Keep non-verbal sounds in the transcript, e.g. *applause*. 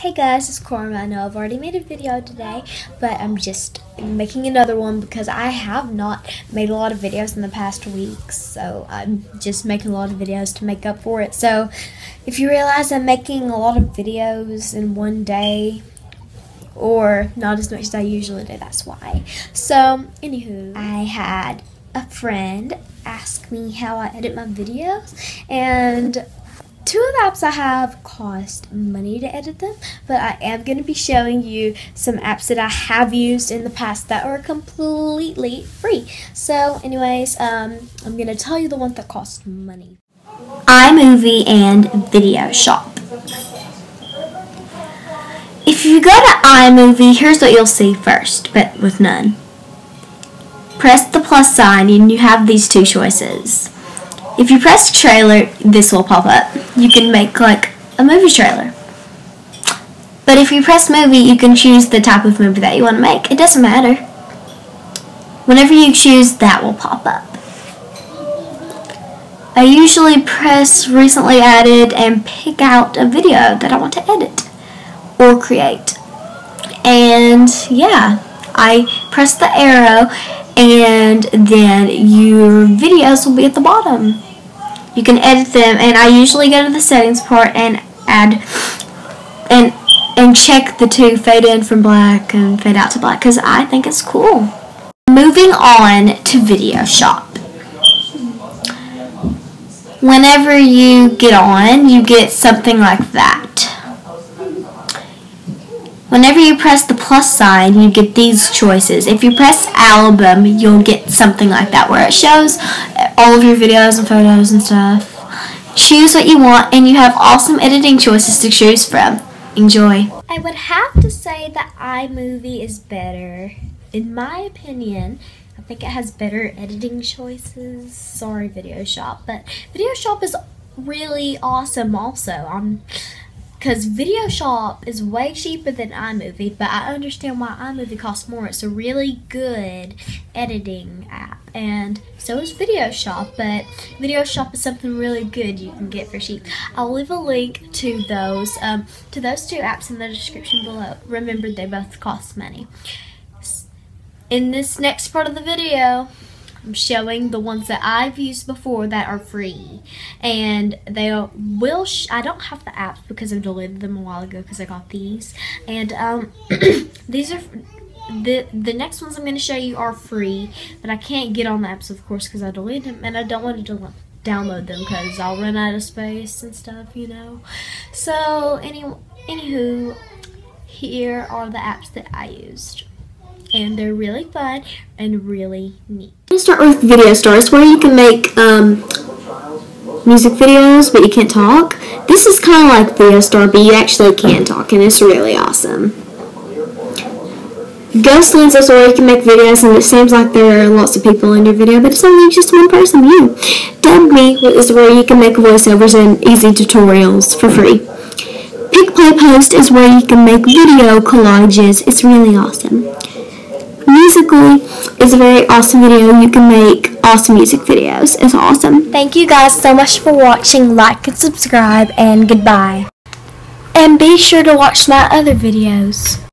Hey guys, it's Karma. I know I've already made a video today, but I'm just making another one because I have not made a lot of videos in the past weeks. So I'm just making a lot of videos to make up for it. So if you realize I'm making a lot of videos in one day, or not as much as I usually do, that's why. So, anywho, I had a friend ask me how I edit my videos, and two of the apps I have cost money to edit them, but I am going to be showing you some apps that I have used in the past that are completely free. So, anyways, um, I'm going to tell you the ones that cost money. iMovie and Videoshop. If you go to iMovie, here's what you'll see first, but with none. Press the plus sign and you have these two choices. If you press trailer, this will pop up. You can make like a movie trailer. But if you press movie, you can choose the type of movie that you want to make. It doesn't matter. Whenever you choose, that will pop up. I usually press recently added and pick out a video that I want to edit or create. And yeah, I press the arrow and then your videos will be at the bottom. You can edit them and I usually go to the settings part and add and and check the two fade in from black and fade out to black because I think it's cool. Moving on to Videoshop. Whenever you get on, you get something like that. Whenever you press the plus sign, you get these choices. If you press album, you'll get something like that where it shows all of your videos and photos and stuff. Choose what you want and you have awesome editing choices to choose from. Enjoy. I would have to say that iMovie is better. In my opinion, I think it has better editing choices. Sorry, Videoshop, but Videoshop is really awesome also. I'm because Videoshop is way cheaper than iMovie, but I understand why iMovie costs more. It's a really good editing app, and so is Videoshop, but Videoshop is something really good you can get for cheap. I'll leave a link to those, um, to those two apps in the description below. Remember, they both cost money. In this next part of the video, showing the ones that I've used before that are free. And they will, I don't have the apps because I deleted them a while ago because I got these. And um, *clears throat* these are, the, the next ones I'm going to show you are free. But I can't get on the apps, of course, because I deleted them. And I don't want to download them because I'll run out of space and stuff, you know. So, any, anywho, here are the apps that I used and they're really fun and really neat. I'm start with Video Stars where you can make um, music videos but you can't talk. This is kind of like Video Star but you actually can talk and it's really awesome. Ghost Lens is where you can make videos and it seems like there are lots of people in your video but it's only just one person, you. DubMe is where you can make voiceovers and easy tutorials for free. PicPlayPost is where you can make video collages. It's really awesome. Musical.ly is a very awesome video. You can make awesome music videos. It's awesome. Thank you guys so much for watching. Like and subscribe and goodbye. And be sure to watch my other videos.